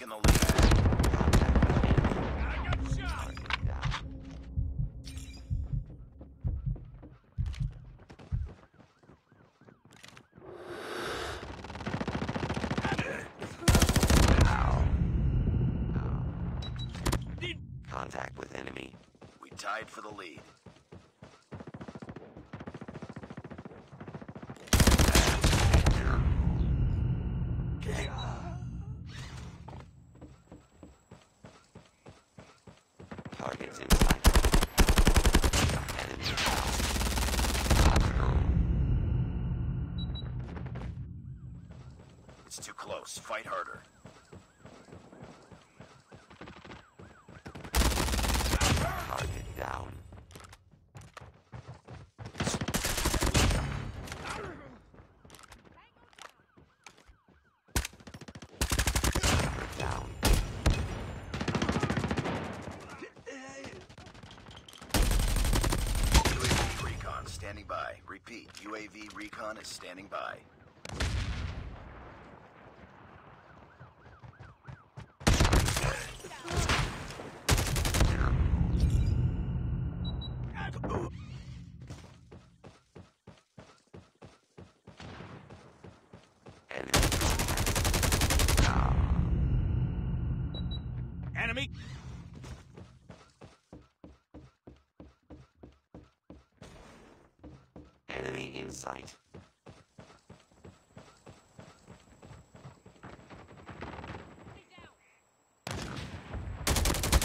taking the lead. Contact with enemy. Target down. Contact with enemy. We tied for the lead. Targets in sight. Enemy down. It's too close. Fight harder. Target down. Standing by. Repeat. UAV recon is standing by. Enemy contact. Enemy! Enemy in sight.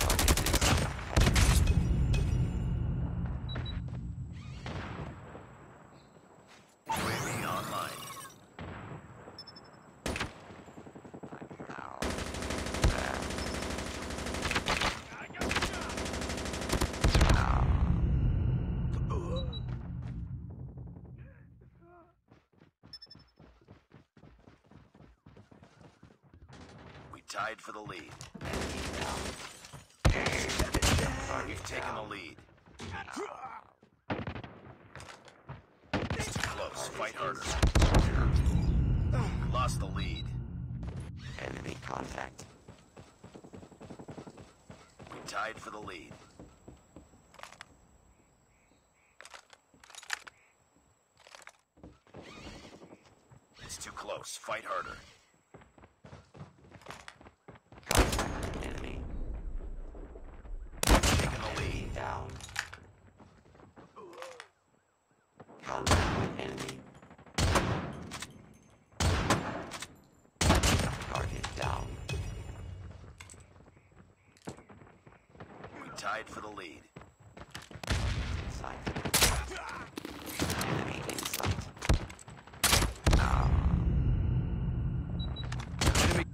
Target in sight. UAV online. Now. We tied for the lead. We've taken the lead. It's too close. Fight harder. Lost the lead. Enemy contact. We tied for the lead. It's too close. Fight harder. Contact with enemy. Taking the lead. Enemy down. Contact with enemy. Target down. We tied for the lead. In sight. Enemy in sight. Enemy!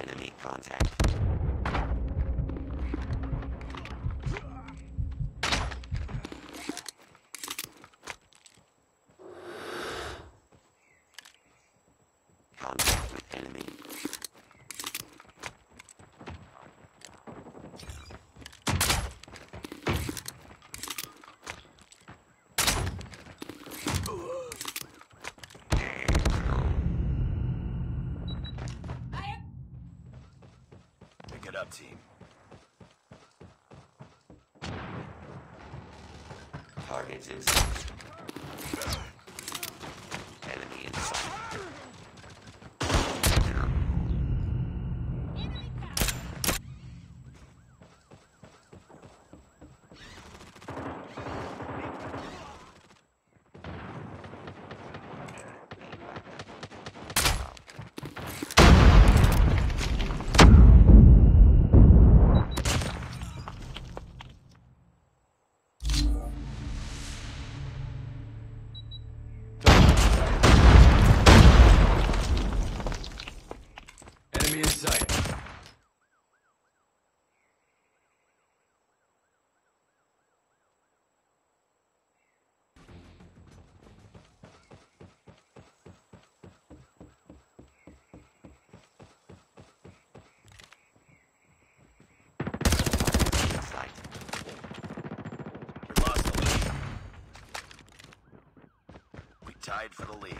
Enemy contact. Contact with enemy. Up, team. Targets in tied for the lead.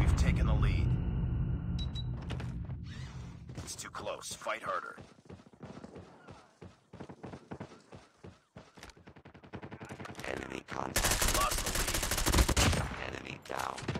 We've taken the lead. It's too close. Fight harder. Enemy contact. Lost the lead. Enemy down.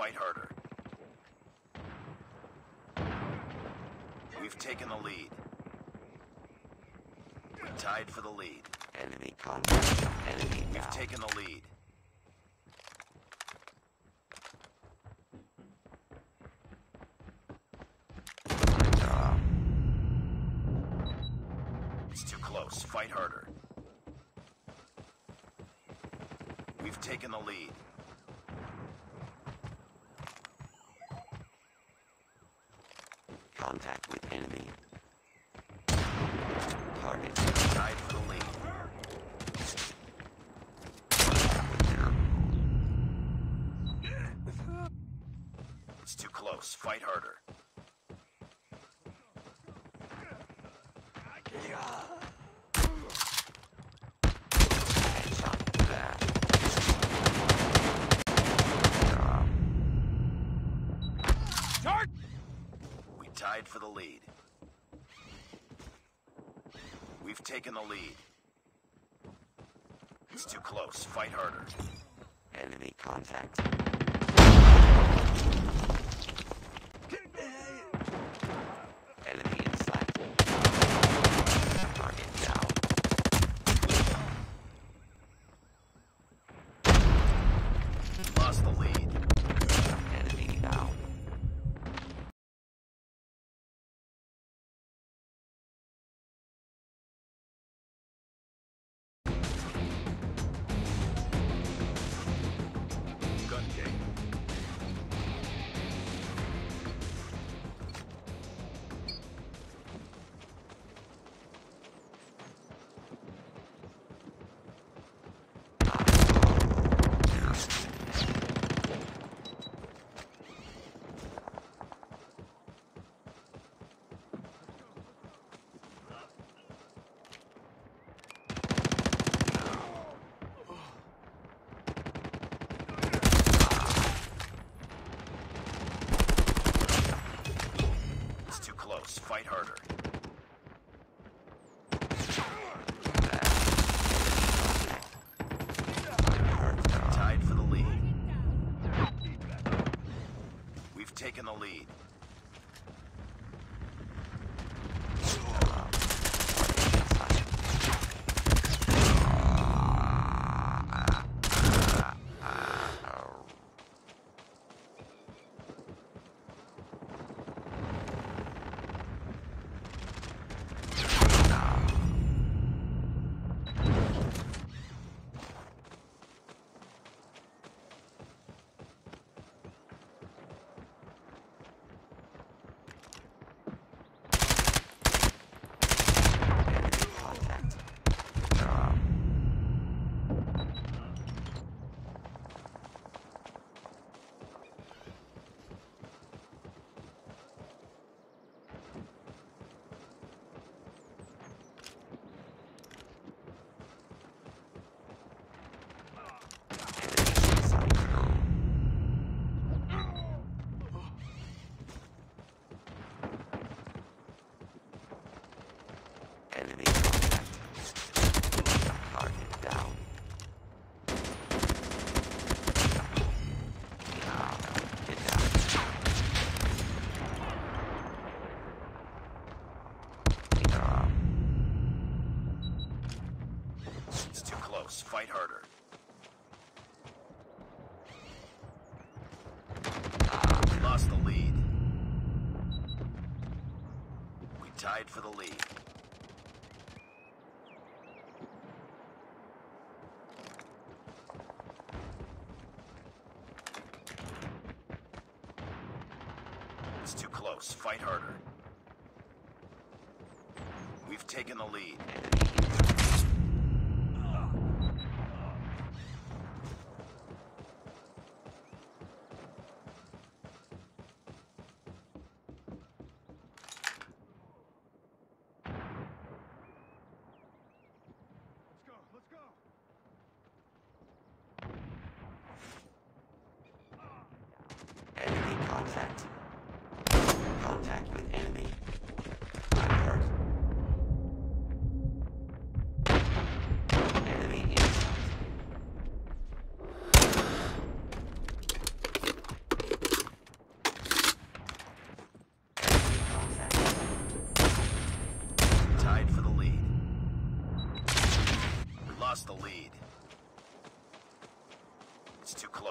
Fight harder. We've taken the lead. We tied for the lead. Enemy contact. Enemy We've taken the lead. It's too close. Fight harder. We've taken the lead. Contact with enemy. Target Tied for the lead. It's too close. Fight harder. headshot. We tied for the lead. We've taken the lead. It's too close. Fight harder. Enemy contact. for the lead. It's too close. Fight harder. We've taken the lead.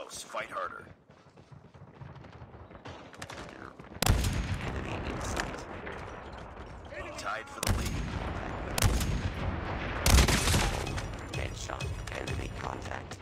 close. Fight harder. Enemy in sight. Tied for the lead. Headshot. Enemy contact.